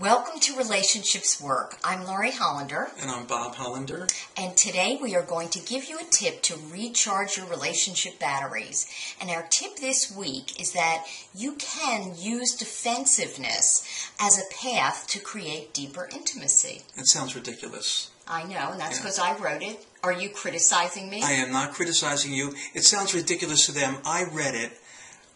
Welcome to Relationships Work. I'm Lori Hollander, And I'm Bob Hollander. and today we are going to give you a tip to recharge your relationship batteries. And our tip this week is that you can use defensiveness as a path to create deeper intimacy. That sounds ridiculous. I know, and that's Yeah. because I wrote it. Are you criticizing me? I am not criticizing you. It sounds ridiculous to them. I read it,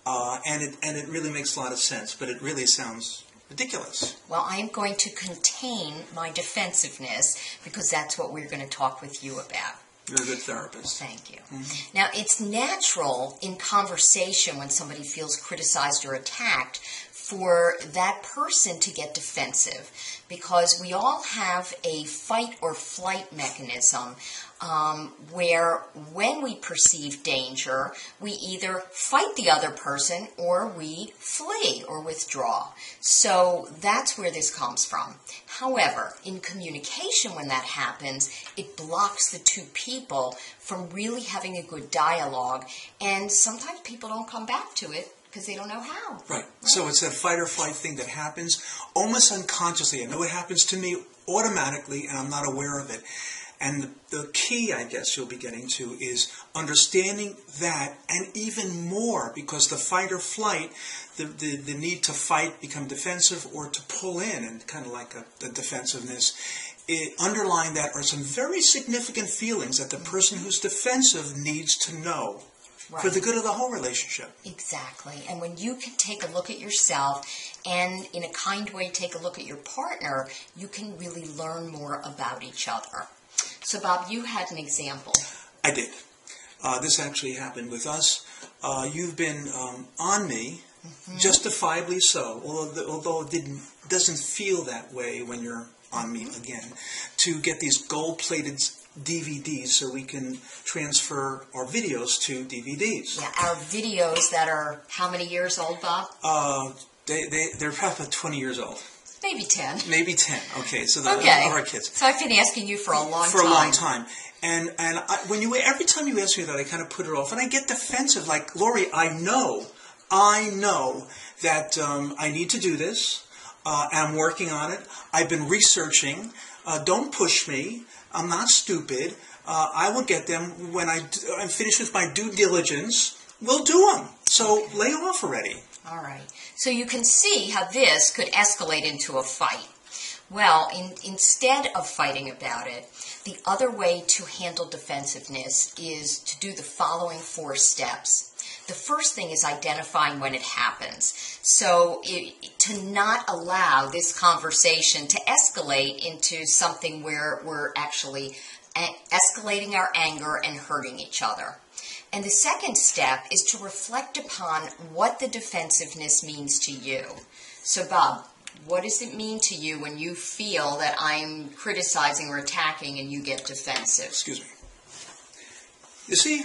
uh, and it and it really makes a lot of sense. But it really sounds ridiculous. Well, I am going to contain my defensiveness because that's what we're going to talk with you about. You're a good therapist. Thank you. Mm-hmm. Now, it's natural in conversation when somebody feels criticized or attacked for that person to get defensive because we all have a fight or flight mechanism um, where when we perceive danger, we either fight the other person or we flee or withdraw. So that's where this comes from. However, in communication, when that happens, it blocks the two people from really having a good dialogue, and sometimes people don't come back to it because they don't know how. Right. So it's that fight or flight thing that happens almost unconsciously. I know it happens to me automatically, and I'm not aware of it. And the key, I guess, you'll be getting to is understanding that, and even more, because the fight or flight, the, the, the need to fight, become defensive, or to pull in, and kind of like a, the defensiveness, it, underlying that are some very significant feelings that the mm-hmm. person who's defensive needs to know for the good of the whole relationship. Exactly. And when you can take a look at yourself and in a kind way take a look at your partner, you can really learn more about each other. So, Bob, you had an example. I did. Uh, this actually happened with us. Uh, you've been um, on me, justifiably so, although, the, although it didn't, doesn't feel that way when you're on me again, to get these gold-plated DVDs so we can transfer our videos to DVDs. Yeah, our videos that are how many years old, Bob? Uh, they, they, they're probably 20 years old. Maybe 10. Maybe 10. Okay, so the, Okay. our kids. So I've been asking you for a long for time. a long time. And and I, when you every time you ask me that, I kind of put it off, and I get defensive. Like Lori, I know, I know that um, I need to do this. Uh, I'm working on it. I've been researching. Uh, don't push me. I'm not stupid. Uh, I will get them when I d- I'm finished with my due diligence. We'll do them. So lay off already. All right. So you can see how this could escalate into a fight. Well, in, instead of fighting about it, the other way to handle defensiveness is to do the following four steps. The first thing is identifying when it happens. So it, to not allow this conversation to escalate into something where we're actually eh, escalating our anger and hurting each other. And the second step is to reflect upon what the defensiveness means to you. So, Bob, what does it mean to you when you feel that I'm criticizing or attacking and you get defensive? Excuse me. You see,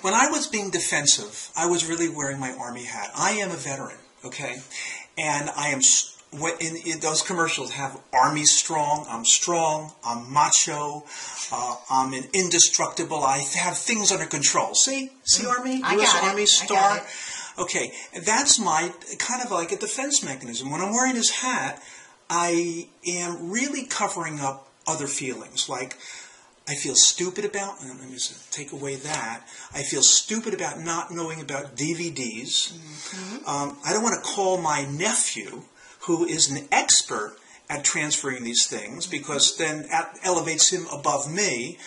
when I was being defensive, I was really wearing my army hat. I am a veteran, okay, and I am what- in, in those commercials have army strong. I'm strong. I'm macho. Uh, I'm an indestructible. I have things under control. See, see, army, I U.S. got it. Army star. Okay, that's my kind of like a defense mechanism. When I'm wearing this hat, I am really covering up other feelings, like I feel stupid about. Let me just take away that. I feel stupid about not knowing about DVDs. Um, I don't want to call my nephew, who is an expert at transferring these things, because then that elevates him above me.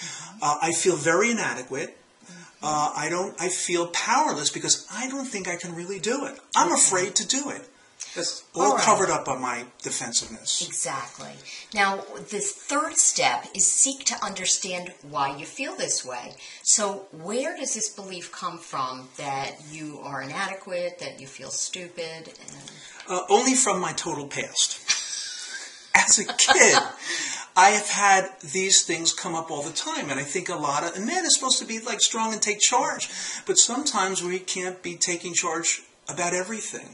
Uh, I feel very inadequate. Uh, I don't. I feel powerless because I don't think I can really do it. I'm afraid to do it. That's all All right. covered up by my defensiveness. Exactly. Now, the third step is seek to understand why you feel this way. So, where does this belief come from that you are inadequate, that you feel stupid? And Uh, only from my total past. As a kid, I have had these things come up all the time, and I think a lot of and men are supposed to be like strong and take charge, but sometimes we can't be taking charge about everything.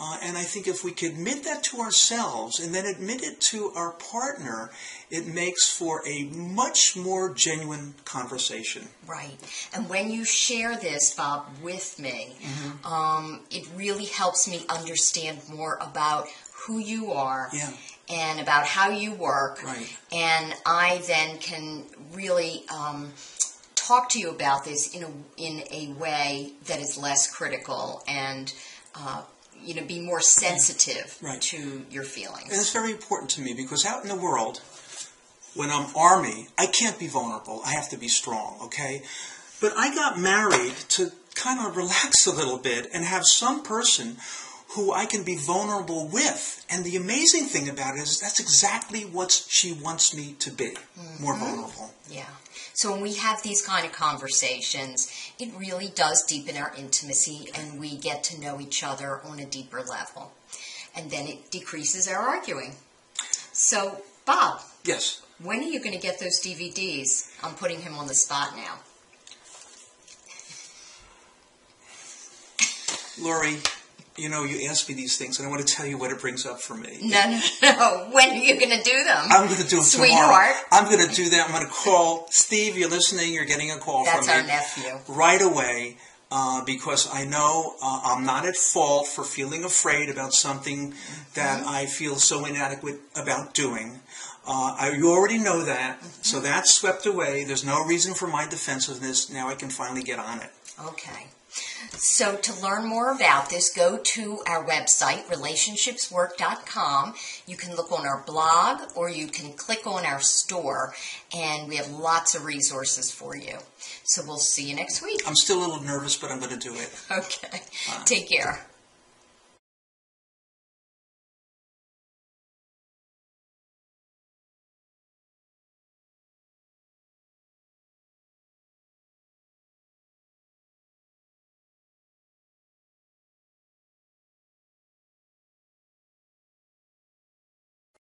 Uh, and I think if we could admit that to ourselves and then admit it to our partner, it makes for a much more genuine conversation. Right. And when you share this, Bob, with me, um, it really helps me understand more about who you are Yeah. and about how you work. Right. And I then can really um, talk to you about this in a, in a way that is less critical and, uh, you know, be more sensitive Right. to your And feelings. it's very important to me because out in the world, when I'm army, I can't be vulnerable. I have to be strong, okay? But I got married to kind of relax a little bit and have some person who I can be vulnerable with. And the amazing thing about it is that's exactly what she wants me to be, more mm-hmm. vulnerable. Yeah. So when we have these kind of conversations, it really does deepen our intimacy and we get to know each other on a deeper level. And then it decreases our arguing. So, Bob, Yes. when are you going to get those DVDs? I'm putting him on the spot now. Lori, you know, you ask me these things, and I want to tell you what it brings up for me. No, no, no. When are you going to do them? I'm going to do tomorrow. Sweetheart. I'm going to do that. I'm going to call Steve. You're listening. You're getting a call That's from our me nephew. right away uh, because I know uh, I'm not at fault for feeling afraid about something that Mm-hmm. I feel so inadequate about doing. Uh, I, you already know that, Mm-hmm. so that's swept away. There's no reason for my defensiveness. Now I can finally get on it. Okay. So to learn more about this, go to our website, relationshipswork.com. You can look on our blog or you can click on our store, and we have lots of resources for you. So we'll see you next week. I'm still a little nervous, but I'm going to do it. Okay. Take care.